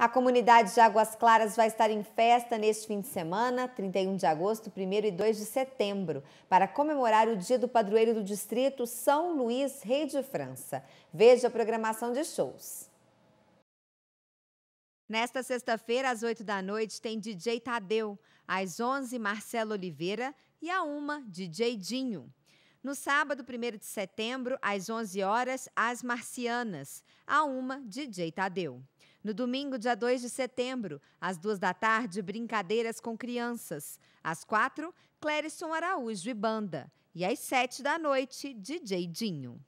A comunidade de Águas Claras vai estar em festa neste fim de semana, 31 de agosto, 1 e 2 de setembro, para comemorar o Dia do Padroeiro do Distrito São Luís, Rei de França. Veja a programação de shows. Nesta sexta-feira, às 8 da noite, tem DJ Tadeu, às 11, Marcelo Oliveira e à 1, DJ Dinho. No sábado, 1 de setembro, às 11 horas, As Marcianas, à 1, DJ Tadeu. No domingo, dia 2 de setembro, às duas da tarde, brincadeiras com crianças. Às quatro, Clérison Araújo e banda. E às sete da noite, DJ Dinho.